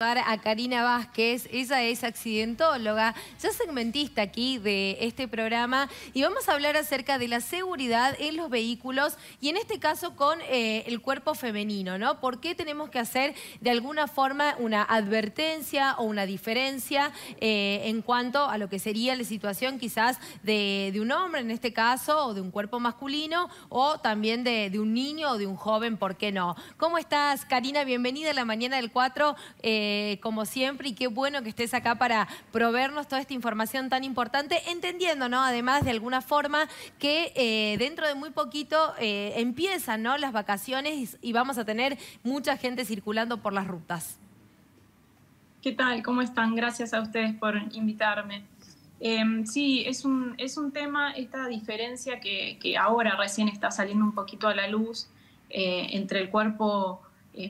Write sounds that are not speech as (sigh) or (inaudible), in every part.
a Karina Vázquez, ella es accidentóloga, ya segmentista aquí de este programa y vamos a hablar acerca de la seguridad en los vehículos y en este caso con eh, el cuerpo femenino, ¿no? ¿Por qué tenemos que hacer de alguna forma una advertencia o una diferencia eh, en cuanto a lo que sería la situación quizás de, un hombre en este caso o de un cuerpo masculino o también de, un niño o de un joven, ¿por qué no? ¿Cómo estás, Karina? Bienvenida a la mañana del 4. Eh, como siempre, y qué bueno que estés acá para proveernos toda esta información tan importante, entendiendo, ¿no? Además, de alguna forma, que eh, dentro de muy poquito eh, empiezan, ¿no? Las vacaciones y, vamos a tener mucha gente circulando por las rutas. ¿Qué tal? ¿Cómo están? Gracias a ustedes por invitarme. Em, sí, es un, es un tema, esta diferencia que, que, ahora recién está saliendo un poquito a la luz entre el cuerpo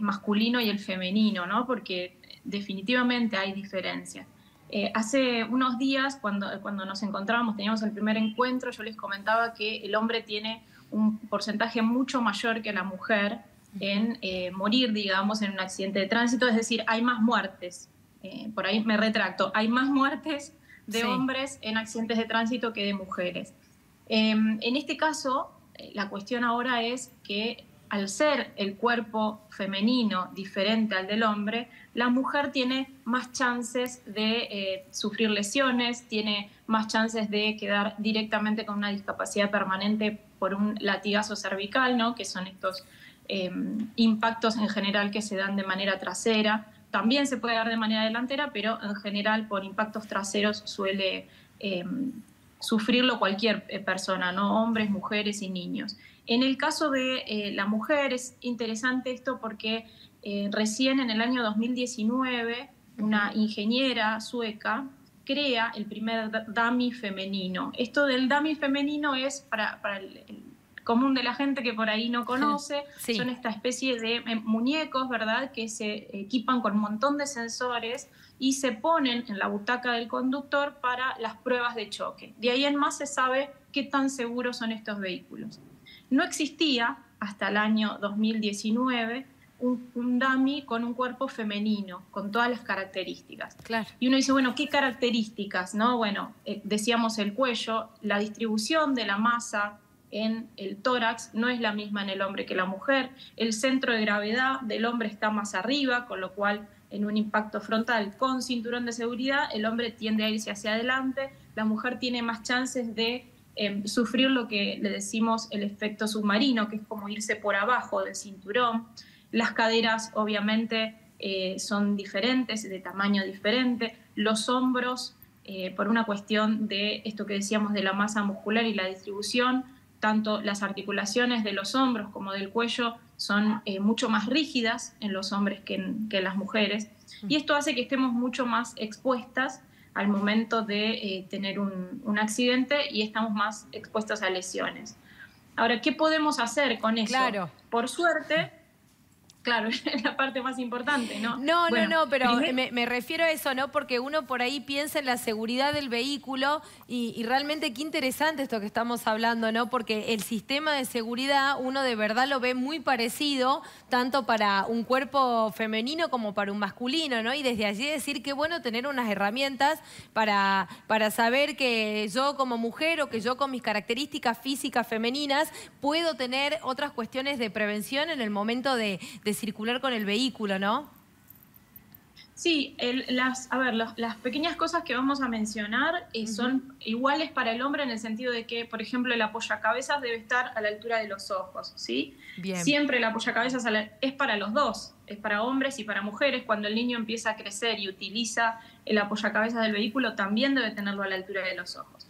masculino y el femenino, ¿no? Porque definitivamente hay diferencia. Eh, hace unos días, cuando, cuando nos encontrábamos, teníamos el primer encuentro, yo les comentaba que el hombre tiene un porcentaje mucho mayor que la mujer en eh, morir, digamos, en un accidente de tránsito, es decir, hay más muertes. Eh, por ahí me retracto, hay más muertes de hombres en accidentes de tránsito que de mujeres. Em, en este caso, la cuestión ahora es que al ser el cuerpo femenino diferente al del hombre, la mujer tiene más chances de eh, sufrir lesiones, tiene más chances de quedar directamente con una discapacidad permanente por un latigazo cervical, ¿no? que son estos em, impactos en general que se dan de manera trasera. También se puede dar de manera delantera, pero en general por impactos traseros suele em, sufrirlo cualquier eh, persona, ¿no? hombres, mujeres y niños. En el caso de eh, la mujer es interesante esto porque eh, recién en el año 2019 una ingeniera sueca crea el primer dummy femenino. Esto del dummy femenino es para, el, común de la gente que por ahí no conoce, (laughs) son esta especie de eh, muñecos, ¿verdad?, que se equipan con un montón de sensores y se ponen en la butaca del conductor para las pruebas de choque. De ahí en más se sabe qué tan seguros son estos vehículos. No existía hasta el año 2019 un, un, dummy con un cuerpo femenino, con todas las características. Y uno dice, bueno, ¿qué características? No? Bueno, eh, decíamos el cuello, la distribución de la masa en el tórax no es la misma en el hombre que la mujer, el centro de gravedad del hombre está más arriba, con lo cual en un impacto frontal con cinturón de seguridad, el hombre tiende a irse hacia adelante, la mujer tiene más chances de Em, sufrir lo que le decimos el efecto submarino, que es como irse por abajo del cinturón. Las caderas obviamente eh, son diferentes, de tamaño diferente. Los hombros, eh, por una cuestión de esto que decíamos de la masa muscular y la distribución, tanto las articulaciones de los hombros como del cuello son eh, mucho más rígidas en los hombres que en, que en las mujeres. Y esto hace que estemos mucho más expuestas al momento de eh, tener un, accidente y estamos más expuestos a lesiones. Ahora, ¿qué podemos hacer con eso? Claro. Por suerte, Claro, (laughs) es la parte más importante, ¿no? No, no, no, pero me, refiero a eso, ¿no? Porque uno por ahí piensa en la seguridad del vehículo y, realmente qué interesante esto que estamos hablando, ¿no? Porque el sistema de seguridad uno de verdad lo ve muy parecido, tanto para un cuerpo femenino como para un masculino, ¿no? Y desde allí decir qué bueno tener unas herramientas para, para saber que yo como mujer o que yo con mis características físicas femeninas puedo tener otras cuestiones de prevención en el momento de circular con el vehículo, ¿no? Sí, las, a ver, las pequeñas cosas que vamos a mencionar eh, son iguales para el hombre en el sentido de que, por ejemplo, el apoyacabezas debe estar a la altura de los ojos, ¿sí? Bien. Siempre el apoyacabezas es para los dos, es para hombres y para mujeres. Cuando el niño empieza a crecer y utiliza el apoyacabezas del vehículo, también debe tenerlo a la altura de los ojos.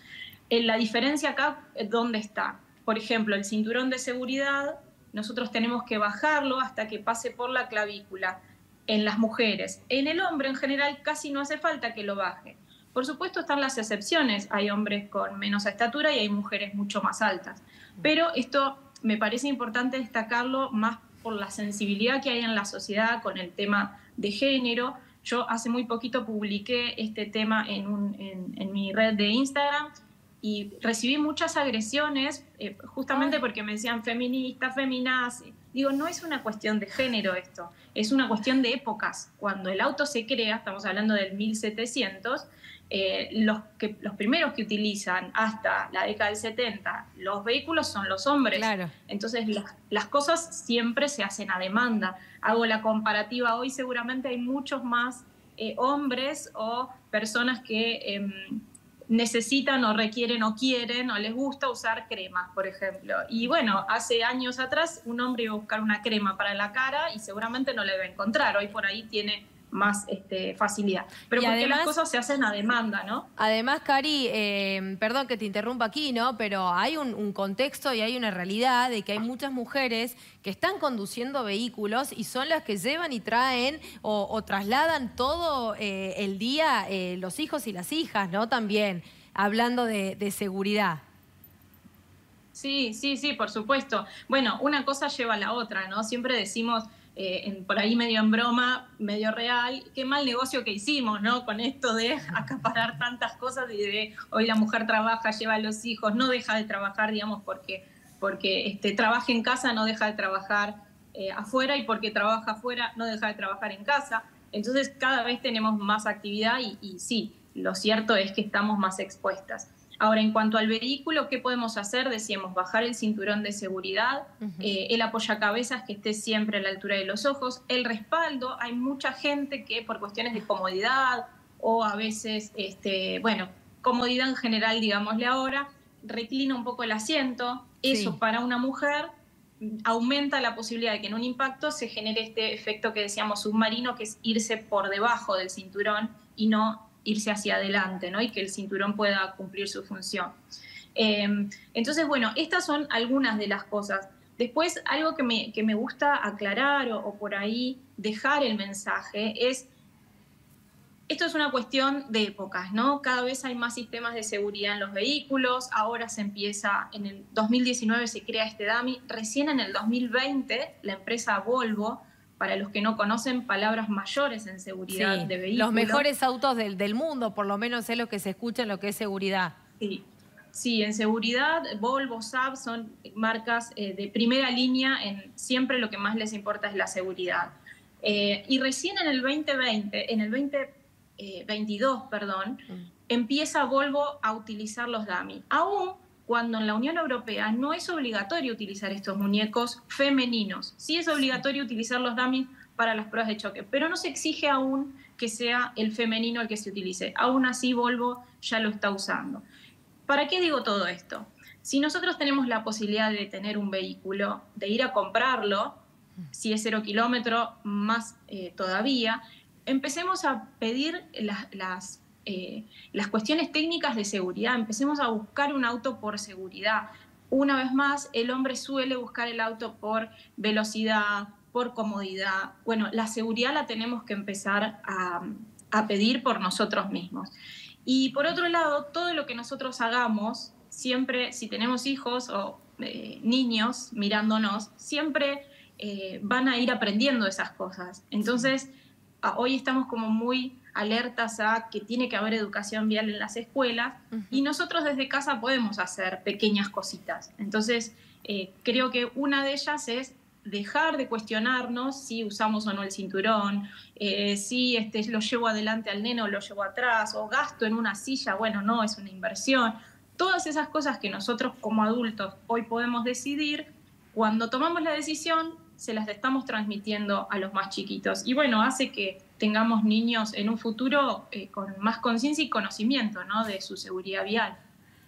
Eh, la diferencia acá, ¿dónde está? Por ejemplo, el cinturón de seguridad nosotros tenemos que bajarlo hasta que pase por la clavícula en las mujeres. En el hombre en general casi no hace falta que lo baje. Por supuesto están las excepciones, hay hombres con menos estatura y hay mujeres mucho más altas. Pero esto me parece importante destacarlo más por la sensibilidad que hay en la sociedad con el tema de género. Yo hace muy poquito publiqué este tema en, en mi red de Instagram y recibí muchas agresiones eh, justamente porque me decían feminista, feminazi. Digo, no es una cuestión de género esto, es una cuestión de épocas. Cuando el auto se crea, estamos hablando del 1700, eh, los, que, los primeros que utilizan hasta la década del 70 los vehículos son los hombres. Entonces las, cosas siempre se hacen a demanda. Hago la comparativa hoy, seguramente hay muchos más eh, hombres o personas que em, necesitan o requieren o quieren o les gusta usar cremas, por ejemplo. Y bueno, hace años atrás un hombre iba a buscar una crema para la cara y seguramente no la iba a encontrar. Hoy por ahí tiene más este, facilidad. Pero porque las cosas se hacen a demanda, ¿no? Además, Cari, eh, perdón que te interrumpa aquí, ¿no? Pero hay un, contexto y hay una realidad de que hay muchas mujeres que están conduciendo vehículos y son las que llevan y traen o, trasladan todo eh, el día eh, los hijos y las hijas, ¿no? También, hablando de, de seguridad. Sí, sí, sí, por supuesto. Bueno, una cosa lleva a la otra, ¿no? Siempre decimos eh, por ahí medio en broma, medio real, qué mal negocio que hicimos, ¿no? Con esto de (laughs) acaparar tantas cosas y de hoy la mujer trabaja, lleva a los hijos, no deja de trabajar, digamos, porque, porque este, trabaja en casa, no deja de trabajar eh, afuera y porque trabaja afuera, no deja de trabajar en casa. Entonces cada vez tenemos más actividad y sí, lo cierto es que estamos más expuestas. Ahora, en cuanto al vehículo, ¿qué podemos hacer? Decíamos, bajar el cinturón de seguridad, eh, el apoyacabezas que esté siempre a la altura de los ojos, el respaldo. Hay mucha gente que por cuestiones de comodidad o a veces, este, bueno, comodidad en general, digámosle ahora, reclina un poco el asiento. Eso para una mujer aumenta la posibilidad de que en un impacto se genere este efecto que decíamos submarino, que es irse por debajo del cinturón y no irse hacia adelante, ¿no? Y que el cinturón pueda cumplir su función. Em, entonces, bueno, estas son algunas de las cosas. Después, algo que me, que me gusta aclarar o, por ahí dejar el mensaje es, esto es una cuestión de épocas, ¿no? Cada vez hay más sistemas de seguridad en los vehículos, ahora se empieza, en el 2019 se crea este DAMI, recién en el 2020 la empresa Volvo para los que no conocen, palabras mayores en seguridad de vehículos. Los mejores autos del, del, mundo, por lo menos es lo que se escucha en lo que es seguridad. Sí, sí en seguridad, Volvo, Saab son marcas eh, de primera línea, en siempre lo que más les importa es la seguridad. Eh, y recién en el 2020, en el 2022, perdón, mm. empieza Volvo a utilizar los DAMI. Aún cuando en la Unión Europea no es obligatorio utilizar estos muñecos femeninos. Sí es obligatorio utilizar los dummies para las pruebas de choque, pero no se exige aún que sea el femenino el que se utilice. Aún así, Volvo ya lo está usando. ¿Para qué digo todo esto? Si nosotros tenemos la posibilidad de tener un vehículo, de ir a comprarlo, si es cero kilómetro, más eh, todavía, empecemos a pedir las, las eh, las cuestiones técnicas de seguridad. Empecemos a buscar un auto por seguridad. Una vez más, el hombre suele buscar el auto por velocidad, por comodidad. Bueno, la seguridad la tenemos que empezar a, pedir por nosotros mismos. Y por otro lado, todo lo que nosotros hagamos, siempre, si tenemos hijos o eh, niños mirándonos, siempre eh, van a ir aprendiendo esas cosas. Entonces, hoy estamos como muy alertas a que tiene que haber educación vial en las escuelas y nosotros desde casa podemos hacer pequeñas cositas. Entonces, eh, creo que una de ellas es dejar de cuestionarnos si usamos o no el cinturón, eh, si este, lo llevo adelante al neno o lo llevo atrás, o gasto en una silla, bueno, no, es una inversión. Todas esas cosas que nosotros como adultos hoy podemos decidir, cuando tomamos la decisión, se las estamos transmitiendo a los más chiquitos. Y bueno, hace que tengamos niños en un futuro eh, con más conciencia y conocimiento ¿no? de su seguridad vial.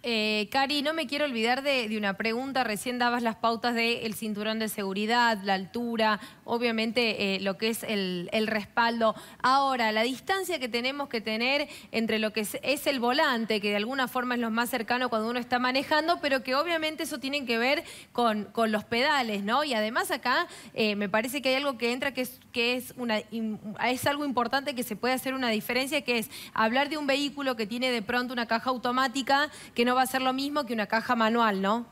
Eh, Cari, no me quiero olvidar de, una pregunta. Recién dabas las pautas del cinturón de seguridad, la altura, obviamente eh, lo que es el, respaldo. Ahora, la distancia que tenemos que tener entre lo que es, el volante, que de alguna forma es lo más cercano cuando uno está manejando, pero que obviamente eso tiene que ver con, los pedales, ¿no? Y además acá eh, me parece que hay algo que entra que es, es, una, es algo importante que se puede hacer una diferencia, que es hablar de un vehículo que tiene de pronto una caja automática que no va a ser lo mismo que una caja manual, ¿no?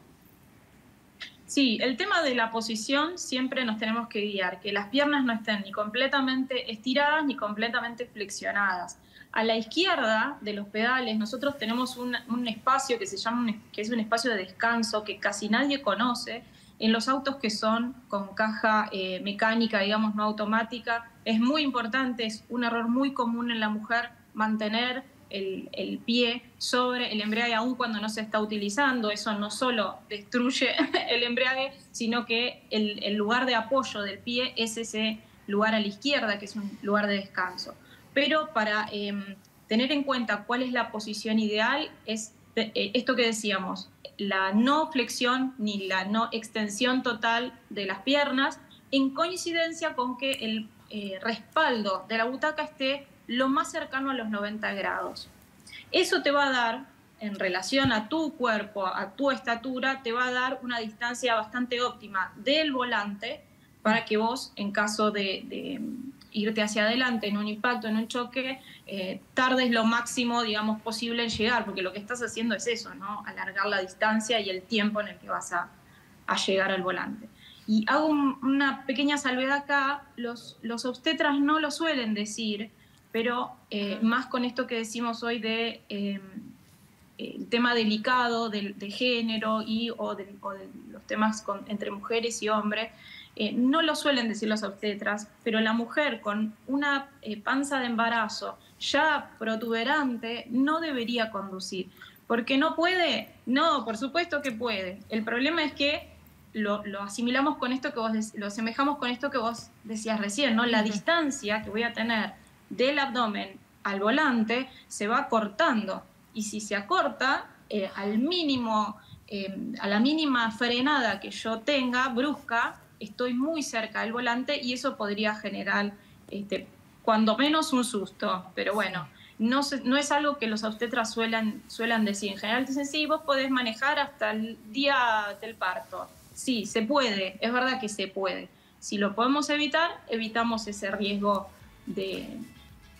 Sí, el tema de la posición siempre nos tenemos que guiar, que las piernas no estén ni completamente estiradas ni completamente flexionadas. A la izquierda de los pedales nosotros tenemos un, espacio que se llama que es un espacio de descanso que casi nadie conoce En los autos que son con caja eh, mecánica, digamos, no automática, es muy importante, es un error muy común en la mujer mantener el, pie sobre el embrague aún cuando no se está utilizando. Eso no solo destruye (laughs) el embrague, sino que el, lugar de apoyo del pie es ese lugar a la izquierda, que es un lugar de descanso. Pero para em, tener en cuenta cuál es la posición ideal, es eh, esto que decíamos, la no flexión ni la no extensión total de las piernas, en coincidencia con que el eh, respaldo de la butaca esté lo más cercano a los 90 grados. Eso te va a dar, en relación a tu cuerpo, a tu estatura, te va a dar una distancia bastante óptima del volante para que vos, en caso de, irte hacia adelante en un impacto, en un choque, eh, tardes lo máximo, digamos, posible en llegar, porque lo que estás haciendo es eso, ¿no? Alargar la distancia y el tiempo en el que vas a, llegar al volante. Y hago una pequeña salvedad acá, los, los obstetras no lo suelen decir, pero eh, más con esto que decimos hoy de em, el tema delicado de, género y o de, los temas entre mujeres y hombres, eh, no lo suelen decir los obstetras, pero la mujer con una eh, panza de embarazo ya protuberante no debería conducir. ¿Porque no puede? No, por supuesto que puede. El problema es que lo, asimilamos con esto que vos, lo asemejamos con esto que vos decías recién, ¿no? La distancia que voy a tener del abdomen al volante se va cortando. Y si se acorta, eh, al mínimo, eh, a la mínima frenada que yo tenga, brusca, estoy muy cerca del volante y eso podría generar, este, cuando menos, un susto. Pero bueno, no, no es algo que los obstetras suelan, suelan decir. En general dicen, sí, vos podés manejar hasta el día del parto. Sí, se puede, es verdad que se puede. Si lo podemos evitar, evitamos ese riesgo de,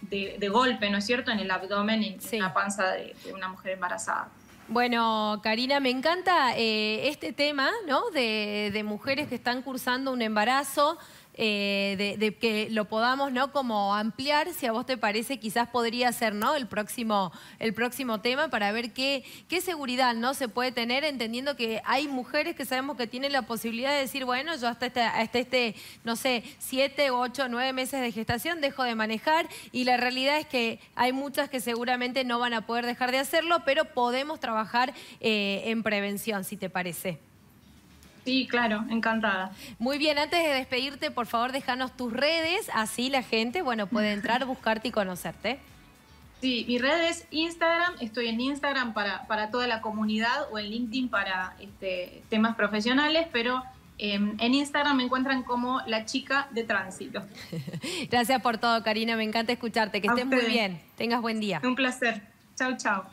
de, golpe, ¿no es cierto?, en el abdomen, en, en la panza de, una mujer embarazada. Bueno, Karina, me encanta eh, este tema, ¿no? De, de mujeres que están cursando un embarazo. Eh, de, que lo podamos ¿no? como ampliar, si a vos te parece, quizás podría ser ¿no? el, próximo, el próximo tema para ver qué, qué seguridad ¿no? se puede tener, entendiendo que hay mujeres que sabemos que tienen la posibilidad de decir, bueno, yo hasta este, este no sé, siete, ocho, nueve meses de gestación dejo de manejar y la realidad es que hay muchas que seguramente no van a poder dejar de hacerlo, pero podemos trabajar eh, en prevención, si te parece. Sí, claro, encantada. Muy bien, antes de despedirte, por favor, déjanos tus redes, así la gente, bueno, puede entrar, buscarte y conocerte. Sí, mi red es Instagram, estoy en Instagram para, para toda la comunidad o en LinkedIn para este, temas profesionales, pero em, en Instagram me encuentran como la chica de tránsito. (laughs) Gracias por todo, Karina, me encanta escucharte, que estés muy bien, tengas buen día. Un placer, chao, chao.